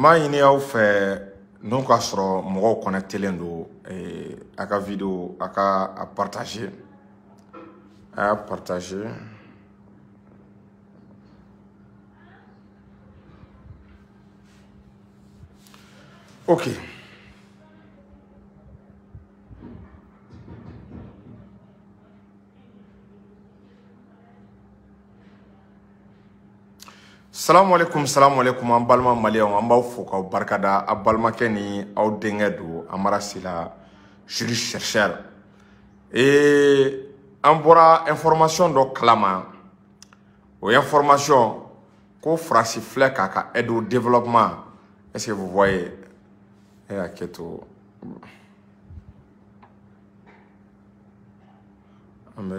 m'a ɲini aw fɛ n'o k'a sɔrɔ mɔgɔw kɔnɛtelen don eh, a ka video a ka a partage a y'a partage ok salamu alaikum salamu alaikum an balima maliyɛnw an b'aw fo k'aw barika da a balimakɛ ni aw denkɛ don amara sila juri chercheur ee an bɔra information dɔ kalama o information ko farasi filɛ k'a ka aide au développement est ce que vous voyez e y'a kɛ to an bɛ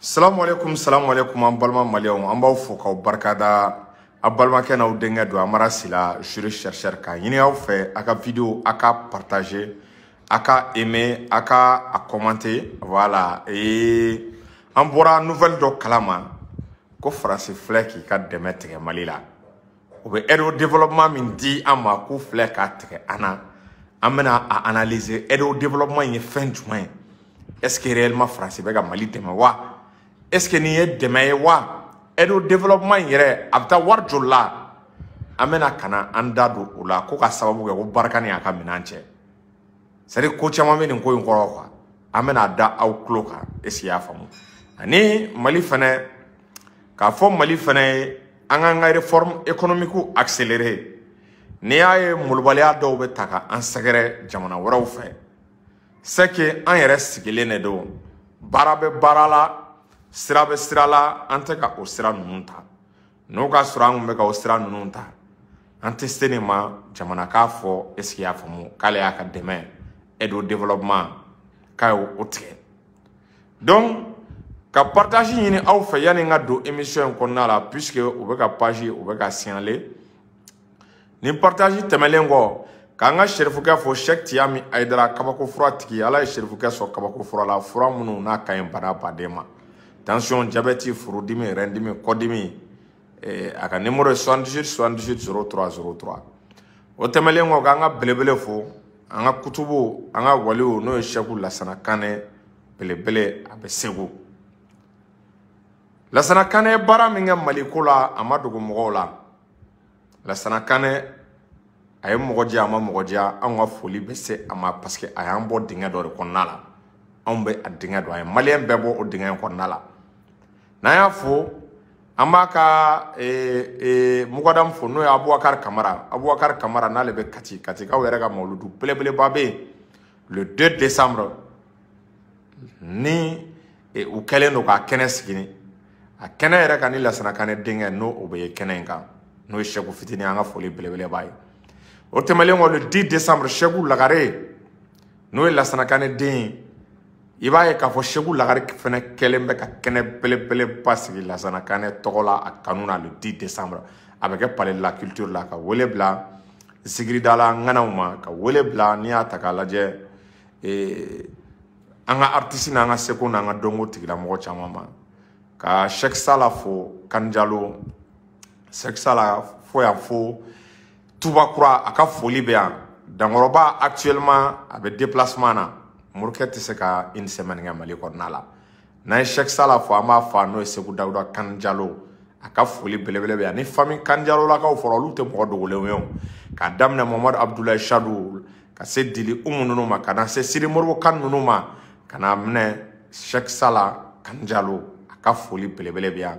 salamu aleykum salamu aleykum an balima maliyɛnw an b'aw fo k'aw barikada a balimakɛ n'aw denkɛ don amara sila jure chercheur k'a ɲini aw fɛ a ka video a ka partage a ka aime a ka a commente voilà ee an bɔra nouvelle dɔ kalama ko faransi filɛ k'i ka dɛmɛ tigɛ mali la o bɛ aide développement min di an ma k'u filɛ k'a tigɛ an na an bɛna a analyser aide au développement in ye fɛn jumɛn ye est ce que réellement faransi bɛ ka mali dɛmɛ wa est ce que nin ye dɛmɛ ye wa aide au développement in yɛrɛ a bɛ taa wari joli la an bɛna ka na an da don o la ko ka sababu kɛ ko barika ni a ka minɛn cɛ c'est à dire ko caman bɛ nin ko in kɔrɔ quoi an bɛna da aw tulo kan est ce que i y'a faamu ani mali fɛnɛ k'a fɔ mali fana ye an k'an ka reforme économique accéléré n'i y'a ye molobaliya dɔw bɛ ta ka an sɛgɛrɛ jamana wɛrɛw fɛ c'est que an yɛrɛ sigilen de don baara bɛ baara la sira bɛ sira la an tɛ ka o sira ninnu ta n'o ka sɔrɔ an tun bɛ ka o sira ninnu ta an tɛ se nin ma jamana k'a fɔ esike y'a faamu k'ale y'a ka dɛmɛ aide au développement k'a ye o tigɛ donc ka partage ɲini aw fɛ yanni n ka don émission in kɔnɔna la puisque u bɛ ka page u bɛ ka signaler ni partage tɛmɛlen kɔ k'an ka serifukɛ fo sɛk tiyami ayidara kabako fura tigi ala ye serifukɛ sɔrɔ kabako fura la fura minnu n'a ka ɲi bana baden ma tansiyɔn jabɛti furudimi rɛndimi kɔdimi eh, a ka nimoro ye 78 78 03 03 o tɛmɛlen kɔ k'an ka belebele fo an ka kutubu an ka waliw n'o ye sɛku lasana kanɛ belebele a bɛ segu lasana kanɛ baara min kɛ mali ko la a ma dogo mɔgɔw la lasana kanɛ a ye mɔgɔ diya a ma mɔgɔ diya anw ka foli bɛ se a ma parce que a y'an bɔ dingɛ dɔ de kɔnɔna la anw bɛ a dingɛ don a ye maliyɛn bɛɛ bɔ o dingɛ in kɔnɔna la n'an y'a fo an b'a ka e, e, mugadamu fo n'o ye abubakar kamara abubakar kamara n'ale bɛ kati katikaw yɛrɛ ka mawuludu belebeleba bɛ yen le 2 décembre ni e, u kɛlen don k'a kɛnɛ sigini a kɛnɛ yɛrɛ ka ni lasana kanɛ denkɛ n'o o bɛ ye kɛnɛ in kan n'o ye sɛku fitini an ka foli belebeleba ye o tɛmɛlen kɔ le 10 décembre sɛku lagare n'o ye lasanakane den ye i b'a ye k'a fɔ segu lagari fana kɛlen bɛ ka kɛnɛ belebeleba sigi lasana kanɛ tɔgɔ la a kanu na le 10 décembre a bɛ kɛ palais de la culture la ka wele bila sigiridala ŋanaw ma ka wele bila n'i y'a ta k'a lajɛ eh, an ka artisi n'an ka seko n'an ka dɔnko tigilamɔgɔ caman ma ka sɛkisa la fo kanijalo sɛkisa la fo yan fo tuba kura a ka foli bɛ yan dankɔrɔba actuellement a bɛ déplacement na morikɛ tɛ se ka une semaine kɛ mali kɔnɔna la n'an ye chèque sala fɔ an b'a fɔ a n'o ye segu dawuda kan jalo a ka foli belebele bɛ yan ni famille kan jalolakaw fɔra olu tɛ mɔgɔ dogolenw ye o k'a daminɛ mamadu abudulayi sadu ka se dili umu ninnu ma ka na se siri moribo kan ninnu ma ka na minɛ chèque sala kan jalo a ka foli belebele bɛ yan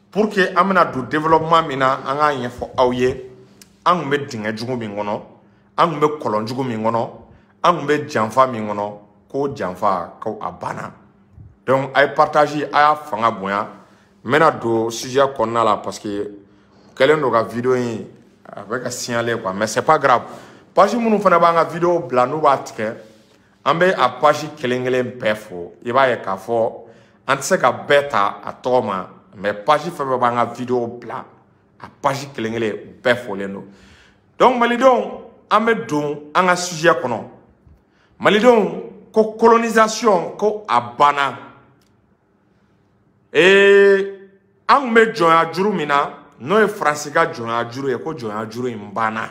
pour que an bɛna don développement min na an k'a ɲɛfɔ aw ye an tun bɛ dingɛ jugu min kɔnɔ an tun bɛ kɔlɔn jugu min kɔnɔ an tun bɛ janfa min kɔnɔ k'o janfa ko a banna donc a ye partage a y'a fanga bonya n bɛna don sujet kɔnɔna la parce que kɛlen don ka video in a bɛ ka signaler quoi mais c'est pas grave page minnu fana b'an ka video bila n'u b'a tigɛ an bɛ a pasi kelen kelen bɛɛ fo i b'a ye k'a fɔ an tɛ se ka bɛɛ ta a tɔgɔ ma mɛ pasi fɛn fɛn b'an ka videow bila a pasi kelen kelen bɛɛ folen don donc malidenw an bɛ don an ka sujet kɔnɔ malidenw ko colonisation ko a banna ee an tun bɛ jɔnya juru min na n'o ye faransi ka jɔnya juru ye ko jɔnya juru in banna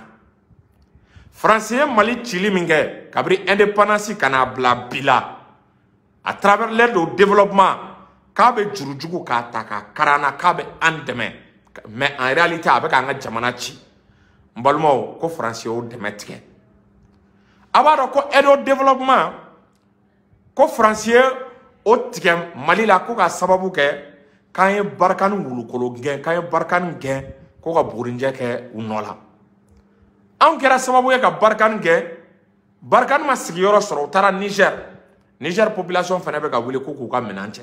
faransi ye mali cili min kɛ kabiri independance ka n'a bila bi la a travers l'aide au développement k'a bɛ juru jugu k'a ta k'a kara na k'a bɛ an dɛmɛ mais en réalité a bɛ k'an ka jamana ci n balimaw ko faransi y'o dɛmɛ tigɛ a b'a dɔn ko aide au développement ko faransi ye o tigɛ mali la ko ka sababu kɛ k'an ye barikani wulukolo gɛn k'an ye barikani gɛn ko ka bugurinjɛ kɛ u nɔ la anw kɛra sababu ye ka barikani gɛn barikani ma sigiyɔrɔ sɔrɔ u taara nizɛr nizɛr population fana bɛ ka wuli ko k'u ka minɛn cɛ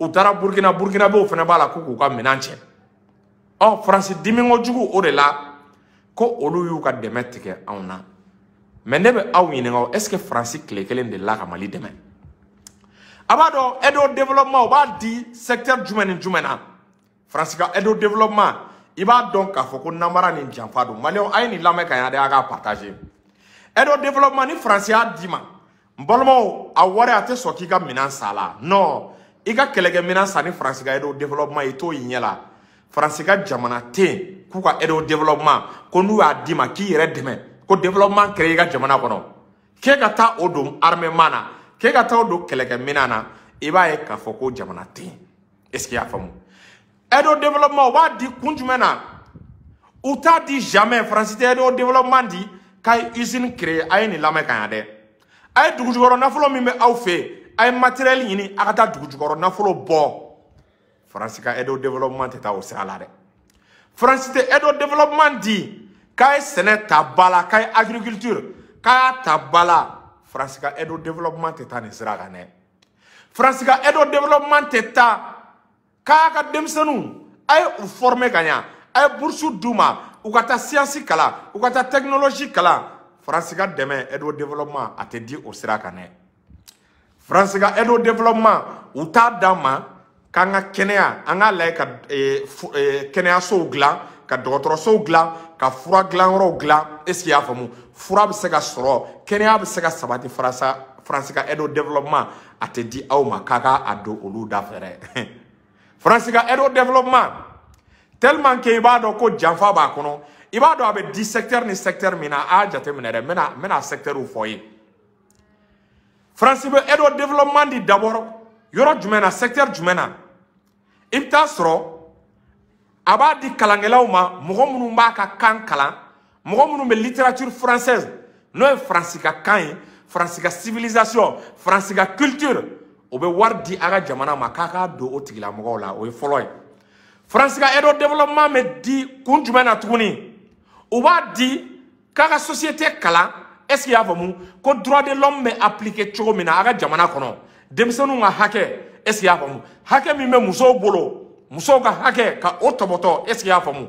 u taara burukina burukinabew fana b'a la ko k'u ka minɛn cɛ ɔ faransi diminko jugu o de la ko olu y'u ka dɛmɛ tigɛ anw na mɛ ne bɛ aw ɲininka o ɛseke faransi tile kelen de la ka mali dɛmɛ a b'a dɔn ɛdo development o b'a di secteur jumɛn ni jumɛn na faransi ka ɛdo development i b'a dɔn k'a fɔ ko namara ni janfa don maliyɛnw a ye nin lamɛn ka yan dɛ a k'a partage ɛdo development ni faransi y'a d'i ma n balimaw a wari a tɛ sɔn k'i ka minɛn sa la non i ka kɛlɛkɛ minɛn san ni faransi ka edo développement ye i t'o y'i ɲɛ la faransi ka jamana tɛ yen k'u ka edo développement ko n'u y'a d'i ma k'i yɛrɛ dɛmɛ ko développement kɛra i ka jamana kɔnɔ k'e ka taa o don armement na k'e ka taa o don kɛlɛkɛ minɛn na i b'a ye k'a fɔ ko jamana tɛ yen est ce que i y'a faamu aide au développement u b'a di kun jumɛn na u t'a di jamais faransi tɛ aide au développement di k'a ye usine créer a ye nin lamɛn ka ɲa dɛ a ye dugu jukɔrɔ nafolo min bɛ aw fɛ yen a ye matériel ɲini a ka taa dugu jukɔrɔ nafolo bɔ faransi ka aide au développement tɛ taa o sira la dɛ faransi tɛ aide au développement di k'a ye sɛnɛ ta ba la k'a ye agriculture k'a y'a ta ba la faransi ka aide au développement tɛ taa nin sira kan dɛ faransi ka aide au développement tɛ taa k'a ka denmisɛnninw a ye u forme ka ɲa a ye burusu d'u ma u ka taa siyansi kalan u ka taa tɛkinolozi kalan faransi ka dɛmɛ edo development a tɛ di o sira kan dɛ faransi ka edo development u t'a d'an ma k'an ka kɛnɛya an k'a layɛ ka eh, eh, kɛnɛyasow dilan ka dɔgɔtɔrɔsow dilan ka fura dilanyɔrɔw dilan esike y'a faamu fura bɛ se ka sɔrɔ kɛnɛya bɛ se ka sabati faransa faransi ka edo development a tɛ di aw ma k'a ka a don olu da fɛ dɛ faransi ka aide développement tellement que i b'a dɔn ko janfa b'a kɔnɔ i b'a dɔn a bɛ di secteur ni secteur min na a y'a jateminɛ dɛ n bɛna n bɛna secteurw fɔ ye faransi bɛ aide développement di d'abord yɔrɔ jumɛn na secteur jumɛn na i bɛ taa sɔrɔ a b'a di kalankɛlaw ma mɔgɔ minnu b'a ka kan kalan mɔgɔ minnu bɛ littérature française n'o ye faransi ka kan ye faransi ka civilisation faransi ka culture o bɛ wari di a ka jamana ma k'a k'a don o tigilamɔgɔw la o ye fɔlɔ ye faransi ka aide au développement bɛ di kun jumɛn na tuguni u b'a di k'a ka société kalan est ce que y'a faamu ko droit de l'homme bɛ appliquer cogo min na a ka jamana kɔnɔ denmisɛnninw ka hakɛ est ce que y'a faamu hakɛ min bɛ musow bolo musow ka hakɛ ka o tɔbɔtɔ est ce que y'a faamu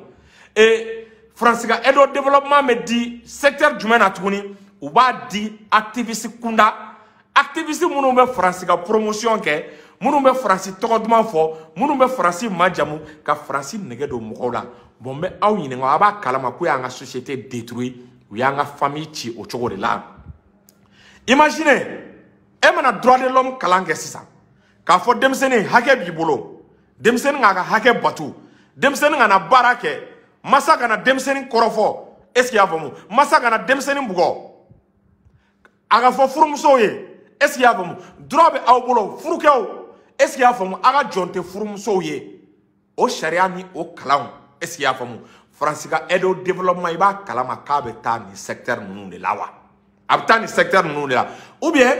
ee faransi ka aide au développement bɛ di secteur jumɛn na tuguni u b'a di activiste kunda activiste minnu bɛ faransi ka promotion kɛ minnu bɛ faransi tɔgɔ duman fɔ minnu bɛ faransi majamu ka faransi nɛgɛ don mɔgɔw la bɔn n bɛ aw ɲininka a b'a kalama k'u y'an ka société détruit u y'an ka famille ci o cogo de la imaginez e mana droit de l'homme kalan kɛ sisan k'a fɔ denmisɛnnin hakɛ b'i bolo denmisɛnnin k'a ka hakɛ batu denmisɛnnin kana baara kɛ masa kana denmisɛnnin kɔrɔfɔ est ce que y'a faamu masa kana denmisɛnnin bugɔ a ka fɔ furumusow ye est ce que y'a faamu dura bɛ aw bolo furukɛw est ce que y'a faamu a ka jɔn tɛ furumusow ye o sariya ni o kalanw est ce que y'a faamu faransi ka aide au développement i b'a kalama k'a bɛ taa nin secteur ninnu de la wa a bɛ taa nin secteur ninnu de la ou bien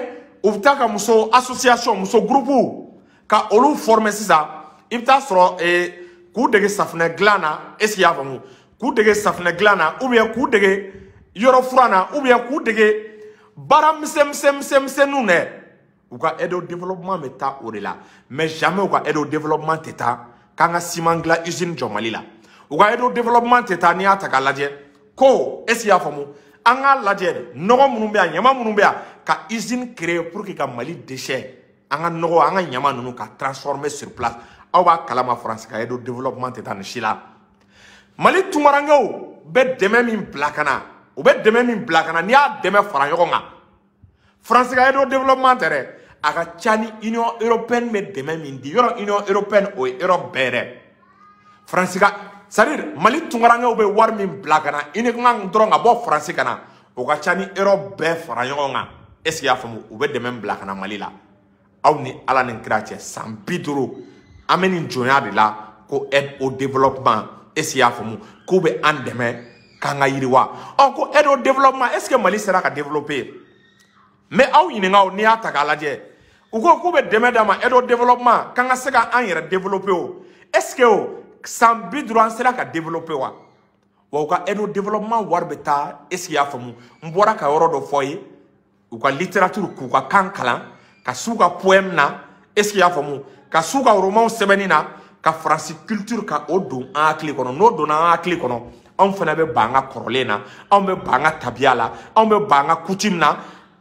u bɛ taa ka muso association muso groupe ka olu former sisan i bɛ taa sɔrɔ ee k'u dege safunɛ dilan na est ce que i y'a faamu k'u dege safunɛ dilan na ou bien k'u dege yɔrɔ fura na ou bien k'u dege baara misɛn misɛn misɛn misɛnninw dɛ u ka aide au développement bɛ taa o de la mais jamais u ka aide au développement tɛ taa k'an ka siman dilan usine jɔ mali la u ka aide au développement tɛ taa n'i y'a ta k'a lajɛ ko est ce que i y'a faamu an k'a lajɛ nɔgɔ minnu bɛ yan ɲama minnu bɛ yan ka usine créer pour que ka mali déchet an ka nɔgɔ an ka ɲama ninnu ka transformer sur place aw b'a kalama faransi ka aide au développement tɛ taa nin si la mali tunkarankew bɛ dɛmɛ min bila ka na u bɛ dɛmɛ min bila ka na n'i y'a dɛmɛ fara ɲɔgɔn kan faransi ka aide au développement tɛ dɛ a ka ca ni union européenne bɛ dɛmɛ min di yɔrɔ union européenne o ye europe bɛɛ dɛ faransi ka sadiri mali tunkarankew bɛ wari min bila ka na uniquement dɔrɔn ka bɔ faransi ka na o ka ca ni europe bɛɛ fara ɲɔgɔn kan est ce que y'a faamu u bɛ dɛmɛ bila ka na mali la aw ni ala ni kira cɛ san bi duuru an bɛ nin jɔnya de la ko aide au développement est ce que y'a faamu k'u bɛ an dɛmɛ k'an ka yiriwa ɔ ko aide au développement est ce que mali sera ka développer n bɛ aw ɲininka o n'i y'a ta k'a lajɛ u ko k'u bɛ dɛmɛ d'a ma aide au développement k'an ka se ka an yɛrɛ développer o est ce que o san bi duuru an sera ka développer wa wa u ka aide au développement wari bɛ taa est ce que y'a faamu n bɔra ka yɔrɔ dɔ fɔ ye u ka littérature k'u ka kan kalan ka s'u ka poème na est-ce qu'il y'a faamu ka su ka romanw sɛbɛnni na ka faransi culture ka o don an hakili kɔnɔ n'o donna an hakili kɔnɔ anw fana bɛ ban ka kɔrɔlen na anw bɛ ban ka tabiya la anw bɛ ban ka coutume na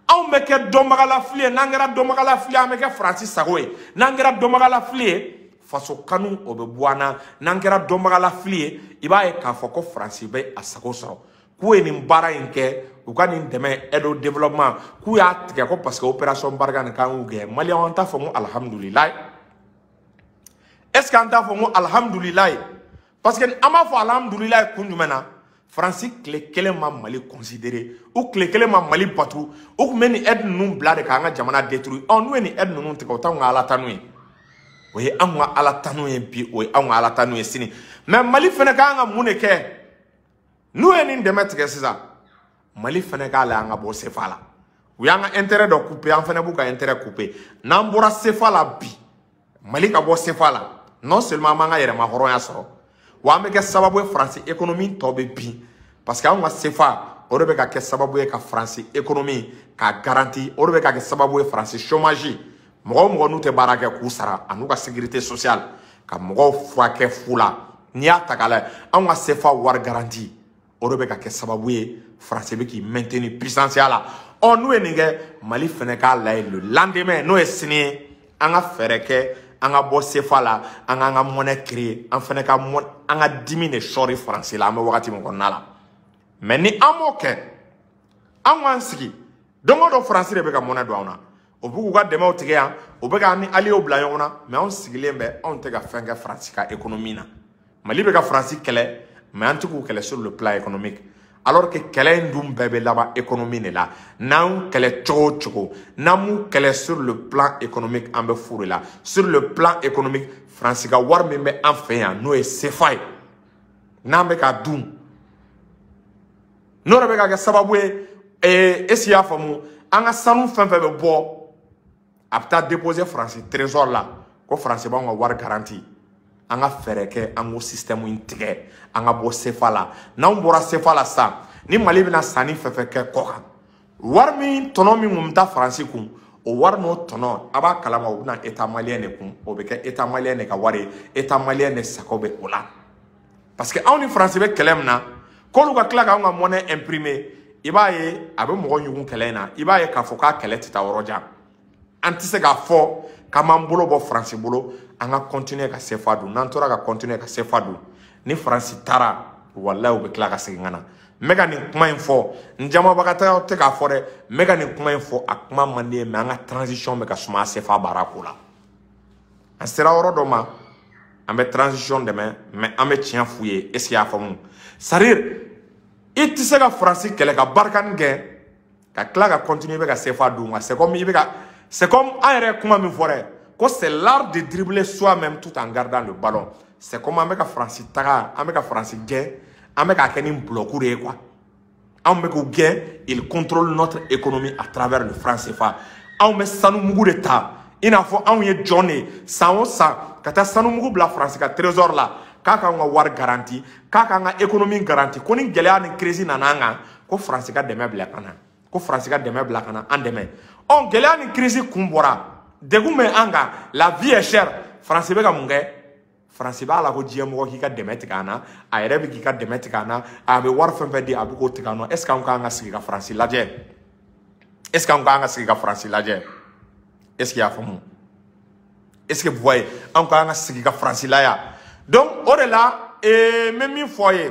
anw bɛ kɛ dɔnbagalafili ye n'an kɛra dɔnbagalafili ye an bɛ kɛ faransi sago ye n'an kɛra dɔnbagalafili ye faso kanu o bɛ bɔ an na n'an kɛra dɔnbagalafili ye i b'a ye k'a fɔ ko faransi bɛ a sago sɔrɔ k'u ye nin baara in kɛ u ka nin dɛmɛ aide au développement k'u y'a tigɛ ko parce que opération barika nin k'an k'u gɛn maliyɛnw an t'a fɔ n ko alihamudulilayi est ce que an t'a fɔ n ko alihamudulilayi parce que an b'a fɔ alihamudulilayi kun jumɛn na faransi tile kelen ma mali considéré u tile kelen ma mali batu u tun bɛ nin aide ninnu bila de k'an ka jamana détruire ɔ n'u ye nin aide ninnu tigɛ o t'anw ka ala tanu ye o ye anw ka ala tanu ye bi o ye anw ka ala tanu ye sini mais mali fana ka kan ka mun de kɛ n'u ye nin dɛmɛ tigɛ sisan mali fɛnɛ k'a la an ka bɔ sefa la u y'an ka intérêt dɔ coupe an fɛnɛ b'u ka intérêt coupe n'an bɔra sefa la bi mali ka bɔ sefa la non seulement an b'an ka yɛrɛma hɔrɔnya sɔrɔ wa an bɛ kɛ sababu ye faransi économie tɔ bɛ bin parce que anw ka sefa o de bɛ ka kɛ sababu ye ka faransi économie k'a garanti o de bɛ ka kɛ sababu ye faransi chômage mɔgɔ o mɔgɔ n'u tɛ baara kɛ k'u sara an'u ka sécurité sociale ka mɔgɔw furakɛ fu la n'i y'a ta k'a lajɛ anw ka sefa wari garanti o de bɛ ka kɛ sababu ye faransi bɛ k'i maintenir puissance ya la ɔ n'u ye nin kɛ mali fɛnɛ k'a layɛ le lendemain n'o ye sini ye an ka fɛɛrɛ kɛ an ka bɔ sefa la an k'an ka mɔnɛ créer an fɛnɛ ka mɔn an ka dimi de sɔri faransi la an bɛ wagati min kɔnɔna la mais ni an m'o kɛ an k'an sigi don o don faransi de bɛ ka mɔnɛ don anw na o b'u ka dɛmɛw tigɛ yan o bɛ k'an ni aliyew bila ɲɔgɔn na mɛ anw sigilen bɛ anw tɛ ka fɛn kɛ faransi ka ekonomi na mali bɛ ka faransi kɛlɛ mɛ an tɛ k'u kɛlɛ sur le plan économique alors que kɛlɛ in dun bɛɛ bɛ laban économie de la n'an kɛlɛ cogo o cogo n'an m'u kɛlɛ sur le plan économique an bɛ furu de la sur le plan économique faransi ka wari min bɛ an fɛ yan n'o ye sefa ye n'an bɛ k'a dun n'o de bɛ ka kɛ sababu ye ee esi y'a faamu an ka sanu fɛn fɛn bɛ bɔ a bɛ taa déposer faransi trésor la ko faransi b'anw ka wari garanti an ka fɛɛrɛ kɛ an k'o système in tigɛ an ka bɔ sefa la n'anw bɔra sefa la sisan ni mali bɛna sanni fɛn fɛn kɛ kɔ kan wari min tɔnɔ min kun bɛ taa faransi kun o wari n'o tɔnɔ a b'a kalama o bɛna eta maliyɛn de kun o bɛ kɛ eta maliyɛn de ka wari ye eta maliyɛn de sago bɛ o la parce que anw ni faransi bɛ kɛlɛ min na k'olu ka tila k'anw ka mɔnɛ imprimer i b'a ye a bɛ mɔgɔ ɲugun kɛlɛ in na i b'a ye k'a fɔ k'a kɛlɛ tɛ taa yɔrɔ jan an tɛ se k'a fɔ k'an b'an bolo bɔ faransi bolo an ka continuer ka sefa dun n'an tora ka continuer ka sefa dun ni faransi taara walayi u bɛ tila ka segin ka na n bɛ ka nin kuma in fɔ n jamabagataw tɛ k'a fɔ dɛ n bɛ ka nin kuma in fɔ a kuma man di ye mɛ an ka transition bɛ ka suma sefa baara ko la a sera yɔrɔ dɔ ma an bɛ transition dɛmɛ mɛ an bɛ tiɲɛ f'u ye est ce que y'a faamu c'est à dire i tɛ se ka faransi kɛlɛ ka barikani kɛ ka tila ka continuer bɛ ka sefa d'u ma c'est comme i bɛ ka c'est comme an yɛrɛ ye kuma min fɔ dɛ ko c'est l'art de dribbler soi-même tout en gardant le ballon c'est comme an bɛ ka faransi taga an bɛ ka faransi gɛn an bɛ k'a kɛ ni bulɔku de ye quoi anw bɛ k'u gɛn il contrôle notre économie à travers le franc CFA anw bɛ sanu mugu de ta i n'a fɔ anw ye jɔn de ye san o san ka taa sanu mugu bila faransi ka trésor la k'a k'an ka wari garanti k'a k'an ka économie garanti ko ni gɛlɛya ni crise nana an kan ko faransi ka dɛmɛ bila ka na ko faransi ka dɛmɛ bila ka na an dɛmɛ ɔ gɛlɛya ni crise kun bɔra degun bɛ an kan la vie est chère faransi bɛ ka mun kɛ faransi b'a la ko diɲɛ mɔgɔ k'i ka dɛmɛ tigɛ an na a yɛrɛ bɛ k'i ka dɛmɛ tigɛ an na a bɛ wari fɛn fɛn di a bɛ k'o tigɛ an na est ce que an k'an ka sigi ka faransi lajɛ est ce que an k'an ka sigi ka faransi lajɛ est ce que y'a faamu est ce que bɔ ye an k'an ka sigi ka faransi la yan donc o de la ee n bɛ min fɔ a ye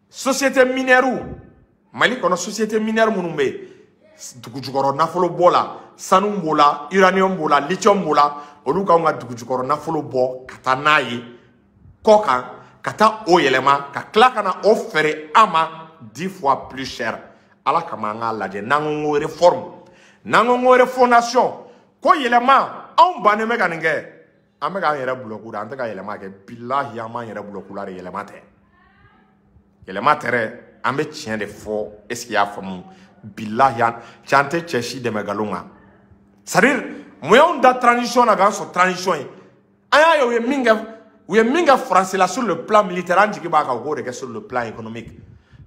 société minɛriw mali kɔnɔ société minɛri minnu bɛ yen dugu jukɔrɔ nafolo bɔ la sanu b'o la uranium b'o la lithium b'o la olu k'anw ka dugu jukɔrɔ nafolo bɔ ka taa n'a ye kɔ kan ka taa o yɛlɛma ka tila ka na o feere an ma dix fois plus cher ala kama an k'a lajɛ n'an ko ko reforme n'an ko ko refondation ko yɛlɛma anw bannen bɛ ka nin kɛ an bɛ k'an yɛrɛ bulɔku de an tɛ ka yɛlɛma kɛ bilahi an b'an yɛrɛ bulɔku la de yɛlɛma tɛ yɛlɛma tɛ dɛ an bɛ tiɲɛ de fɔ est-ce que y'a faamu bilahi an cɛ an tɛ cɛ si dɛmɛ nkalon kan c'est à dire mun y'anw da transition na k'an sɔrɔ transition ye an y'a ye u ye min kɛ u ye min kɛ faransi la sur le plan militaire an jigi b'a kan u k'o de kɛ sur le plan économique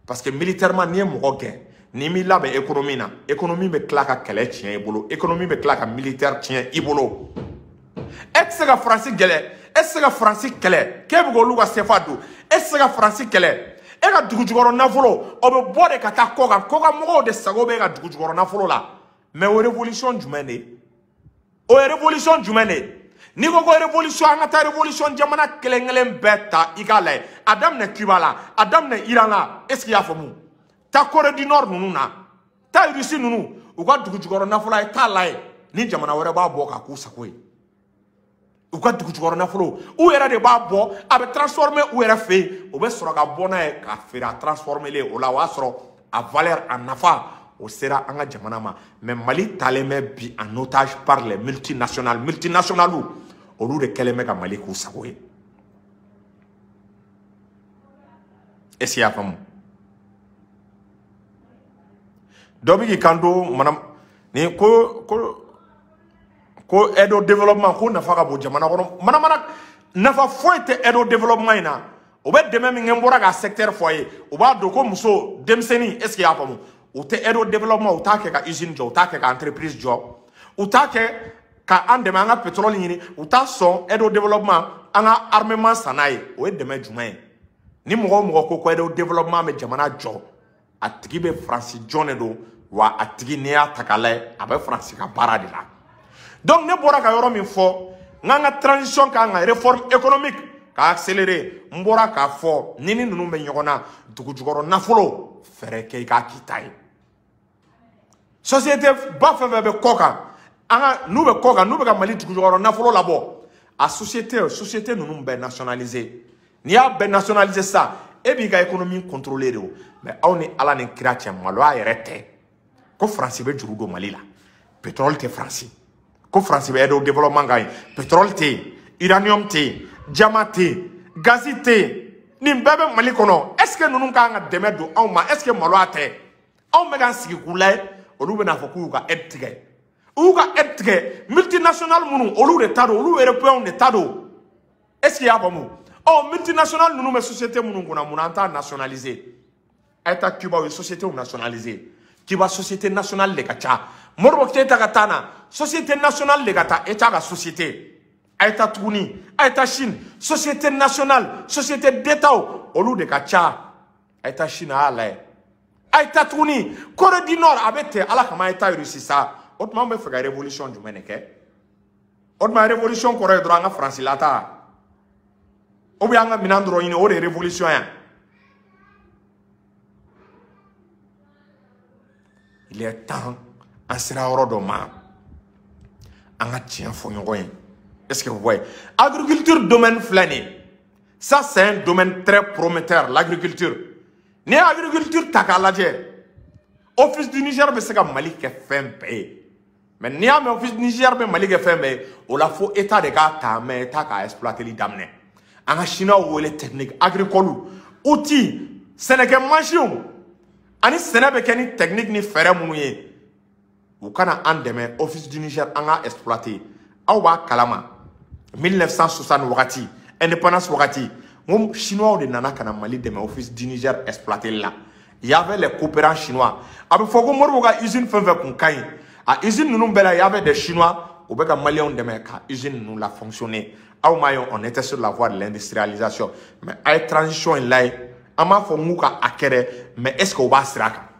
parce que militairement n'i ye mɔgɔ gɛn n'i m'i labɛn économie na économie bɛ tila ka kɛlɛ tiɲɛ i bolo économie bɛ tila ka militaire tiɲɛ i bolo. e tɛ se ka faransi gɛlɛ e tɛ se ka faransi kɛlɛ k'e bɛ k'olu ka sefa don e tɛ se ka faransi kɛlɛ e ka dugu jukɔrɔ nafolo o bɛ bɔ de ka taa kɔ kan kɔ kan mɔgɔw de sago bɛ e ka dugu jukɔrɔ nafolo la mɛ o revolution jumɛn de ye o ye revolution jumɛn de ye n'i ko ko revolution an ka taa revolution jamana kelen kelen bɛɛ ta i k'a lajɛ a daminɛ cuba la a daminɛ iran la est ce que i y'a faamu taa corée du nord ninnu na taa irisi ninnu u ka dugu jukɔrɔ nafolo ye taa la ye ni jamana wɛrɛ b'a bɔ k'a k'u sago ye u ka dugu jukɔrɔ nafolo u yɛrɛ de b'a bɔ a bɛ transformer u yɛrɛ fɛ yen o bɛ sɔrɔ ka bɔ n'a ye ka feere a transformelen o la o y'a sɔrɔ a valeur a nafa o sera an ka jamana ma mais mali talen bɛ bi en otage par les multinationales multinationales olu de kɛlen bɛ ka mali k'u sago ye est ce que y'a faamu dɔ bɛ k'i kan to mana ni ko ko ko edo development ko nafa ka bon jamana kɔnɔ mana mana nafa foyi tɛ edo development in na o bɛ dɛmɛ min kɛ n bɔra ka secteur fɔ a ye o b'a dɔn ko muso denmisɛnnin est ce que y'a faamu u tɛ edo development u t'a kɛ ka usine jɔ u t'a kɛ ka entreprise jɔ u t'a kɛ ka an dɛmɛ an ka pétrole ɲini u t'a sɔn edo development an ka armement san n'a ye o ye dɛmɛ jumɛn ye ni mɔgɔ o mɔgɔ ko ko edo développement bɛ jamana jɔ a tigi bɛ faransi jɔn de don wa a tigi n'i y'a ta k'a lajɛ a bɛ faransi ka baara de la donc ne bɔra ka yɔrɔ min fɔ n k'an ka transition k'an ka réforme économique k'a accélérer n bɔra k'a fɔ ni ni ninnu bɛ ɲɔgɔn na dugujukɔrɔ nafolo fɛɛrɛ kɛ i k'a k'i ta ye société ba fɛn fɛn bɛ kɔ kan an ka n'u bɛ kɔ kan n'u bɛ ka mali dugujɔyɔrɔ nafolo labɔ a société société ninnu bɛɛ nationaliser n'i y'a bɛɛ nationaliser sisan e b'i ka économie contrôler de o mais aw ni ala ni kira cɛ maloya yɛrɛ tɛ ko faransi bɛ juru don mali la pétrole tɛ faransi ko faransi bɛ aide au développement kan ye pétrole tɛ yen uranium tɛ yen jama tɛ yen gazi tɛ yen nin bɛɛ bɛ mali kɔnɔ est ce que ninnu ka kan ka dɛmɛ don anw ma est ce que maloya tɛ anw bɛ ka sigi k'u layɛ olu bɛna fɔ k'u y'u ka aide tigɛ u y'u ka aide tigɛ multinational minnu olu de ta don olu européens de ta don est ce que y'a faamu ɔ multinational ninnu bɛ société minnu kunna mun na an t'a nationaliser a ye taa cuba u ye société nationaliser cuba société nationale de ka ca moribo keyita ka taa na société nationale de ka taa e t'a ka société a ye taa tuguni a ye taa chine société nationale société d'état olu de ka ca a ye taa sini a y'a layɛ a ye taa tuguni kore di nord a bɛ tɛ ala kama a ye taa rusi sa o tuma an bɛ fɛ ka révolution jumɛn de kɛ o tuma révolution kɔrɔ ye dɔrɔn an ka faransi lata o bɛ an ka minɛn dɔrɔn ɲini o de ye révolution ya il est temps an sera yɔrɔ dɔ ma an ka tiɲɛ fɔ ɲɔgɔn ye est ce que vous voyez agriculture domaine filɛ nin ye Ça, c'est un domaine très prometteur, l'agriculture. Ni agriculture ta k'a lajɛ office du Niger bɛ se ka Mali kɛ fɛn bɛɛ ye mais n'i y'a mɛn office du Niger bɛ Mali kɛ fɛn bɛɛ ye o la fo État de k'a ta mɛ État k'a exploiteli daminɛ an ka Chinois wele technique agricole outils sɛnɛkɛ mansinw ani sɛnɛ bɛ kɛ ni technique ni fɛɛrɛ minnu ye u kana an dɛmɛ office du niger an ka exploite aw b'a kalama 1960 wagati indépendance wagati n chinois de nana ka na mali dɛmɛ office du niger exploiteli la y'avait les coopérants chinois a bɛ fɔ ko moribo ka usine fɛn fɛn kun ka ɲi a usine ninnu bɛɛ la y'avait des chinois u bɛ ka maliyɛnw dɛmɛ ka usine ninnu la fonctionner aw m'a ye on était sur la voie de l'industrialisation mais a ye transition in layɛ an b'a fɔ n k'u ka a kɛ dɛ mais est ce que u b'a sira kan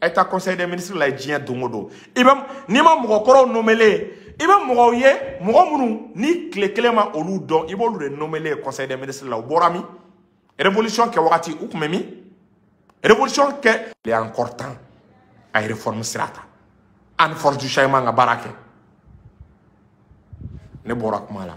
a ye taa conseil des ministres la ye diɲɛ don o don i bɛ n'i ma mɔgɔ kɔrɔw nomele i bɛ mɔgɔw ye mɔgɔ minnu ni tile kelen ma olu dɔn i b'olu de nomele conseil des ministres la u bɔra min révolution kɛ wagati u tun bɛ min révolution kɛ il est encore temps a ye réforme sira ta an force du changement ka baara kɛ ne bɔra kuma la